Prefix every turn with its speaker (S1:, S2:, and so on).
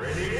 S1: Ready?